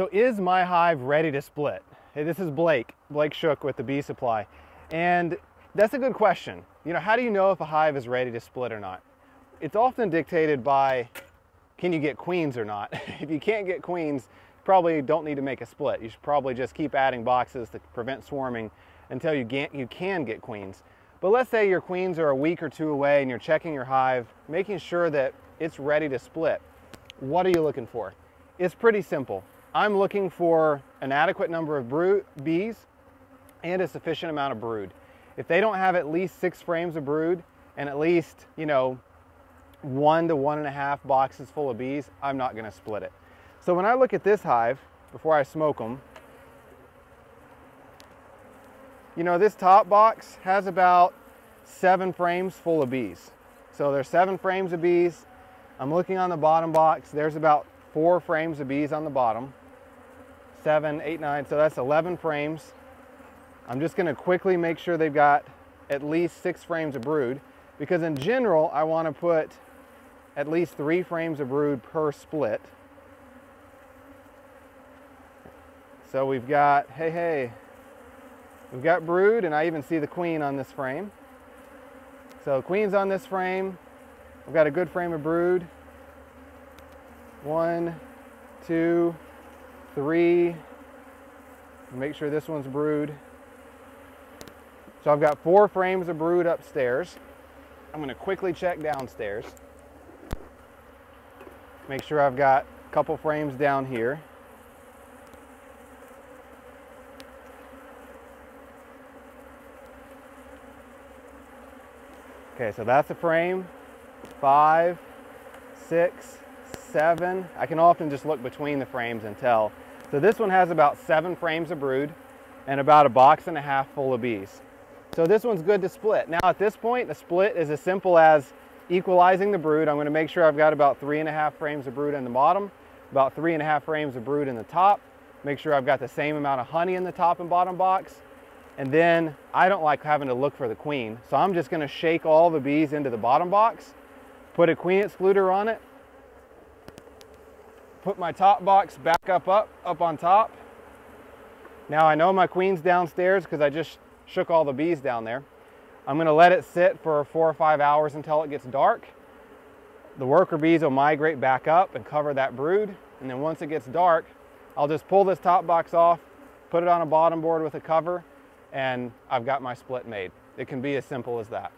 So is my hive ready to split? Hey, this is Blake, Blake Shook with the Bee Supply. And that's a good question. You know, how do you know if a hive is ready to split or not? It's often dictated by can you get queens or not? if you can't get queens, probably don't need to make a split. You should probably just keep adding boxes to prevent swarming until you, get, you can get queens. But let's say your queens are a week or two away and you're checking your hive, making sure that it's ready to split. What are you looking for? It's pretty simple. I'm looking for an adequate number of brood, bees and a sufficient amount of brood. If they don't have at least six frames of brood and at least, you know, one to one and a half boxes full of bees, I'm not gonna split it. So when I look at this hive, before I smoke them, you know, this top box has about seven frames full of bees. So there's seven frames of bees. I'm looking on the bottom box. There's about four frames of bees on the bottom. Seven, eight, nine, so that's 11 frames. I'm just gonna quickly make sure they've got at least six frames of brood because in general, I wanna put at least three frames of brood per split. So we've got, hey, hey, we've got brood and I even see the queen on this frame. So queen's on this frame. We've got a good frame of brood. One, two, three. Make sure this one's brood. So I've got four frames of brood upstairs. I'm gonna quickly check downstairs. Make sure I've got a couple frames down here. Okay, so that's the frame. Five, six, seven. I can often just look between the frames and tell. So this one has about seven frames of brood and about a box and a half full of bees. So this one's good to split. Now at this point, the split is as simple as equalizing the brood. I'm gonna make sure I've got about three and a half frames of brood in the bottom, about three and a half frames of brood in the top. Make sure I've got the same amount of honey in the top and bottom box. And then I don't like having to look for the queen. So I'm just gonna shake all the bees into the bottom box, put a queen excluder on it, put my top box back up, up, up on top. Now I know my queen's downstairs because I just shook all the bees down there. I'm gonna let it sit for four or five hours until it gets dark. The worker bees will migrate back up and cover that brood. And then once it gets dark, I'll just pull this top box off, put it on a bottom board with a cover, and I've got my split made. It can be as simple as that.